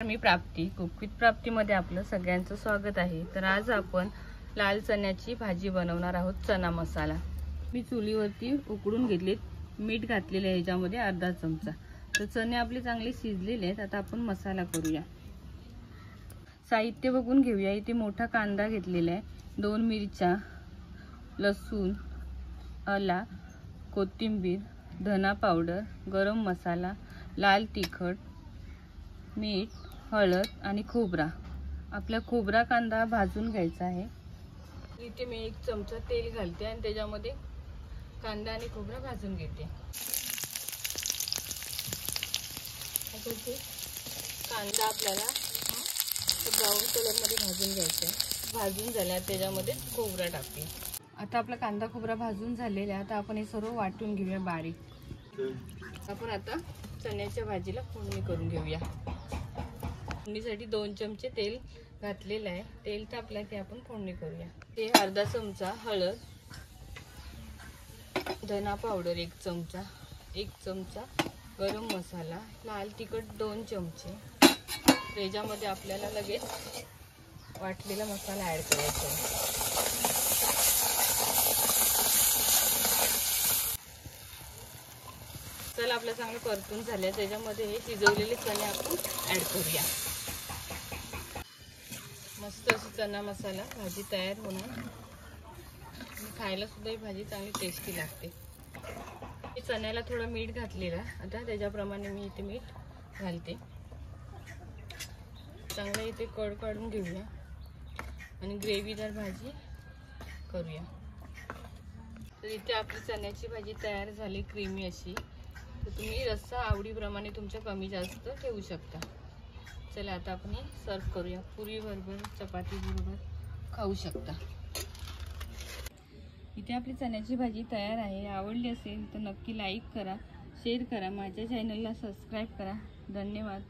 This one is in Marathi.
मी प्राप्ती कुकवित प्राप्तीमध्ये आपलं सगळ्यांचं स्वागत आहे. तर आज आपण लाल चण्याची भाजी बनवणार आहोत चना मसाला. मी चुलीवरती उकडून घेतले मीठ घातलेलं आहे ह्याच्यामध्ये अर्धा चमचा. तर चणे आपले चांगले शिजलेले आहेत आता आपण मसाला करूया. साहित्य बघून घेऊया. इथे मोठा कांदा घेतलेला आहे दोन मिरच्या लसूण आला कोथिंबीर धना पावडर गरम मसाला लाल तिखट मीठ हळद आणि खोबरा. आपला खोबरा कांदा भाजून घ्यायचा आहे. इथे मी एक चमचा तेल घालते आणि त्याच्यामध्ये कांदा आणि खोबरा भाजून घेते. आता इथे कांदा आपल्याला ब्राऊन कलरमध्ये भाजून घ्यायचा आहे. भाजून झाल्या त्याच्यामध्ये खोबरा टाकते. आता आपला कांदा खोबरा भाजून झालेला आहे. आता आपण हे सर्व वाटून घेऊया बारीक. आपण आता चण्याच्या भाजीला फोडणी करून घेऊया. फोडणीसाठी दोन चमचे तेल घातलेलं आहे. तेल तापलं की आपण फोडणी करूया. ते अर्धा चमचा हळद धना पावडर एक चमचा एक चमचा गरम मसाला लाल तिखट दोन चमचे. त्याच्यामध्ये आपल्याला लगेच वाटलेला मसाला ॲड करायचा आहे. चला आपलं चांगलं परतून झालं त्याच्यामध्ये हे शिजवलेले चणे आपण ॲड करूया. मस्त अशी चना मसाला भाजी तयार होणार. खायला सुद्धा ही भाजी चांगली टेस्टी लागते. मी चण्याला थोडं मीठ घातलेलं. आता त्याच्याप्रमाणे मी इथे मीठ घालते. चांगलं इथे कड काढून घेऊया. आणि ग्रेव्हीदार भाजी करूया. तर इथे आपली चण्याची भाजी तयार झाली क्रीमी अशी. तर तुम्ही रस्सा आवडीप्रमाणे तुमच्या कमी जास्त ठेवू शकता. चला आता आपण सर्व करूया. पुरी बरोबर चपाती बरोबर खाऊ शकता. इथे आपली चण्याची भाजी तयार आहे. आवडली असेल तर नक्की लाईक करा शेअर करा. माझ्या चॅनलला सबस्क्राईब करा. धन्यवाद.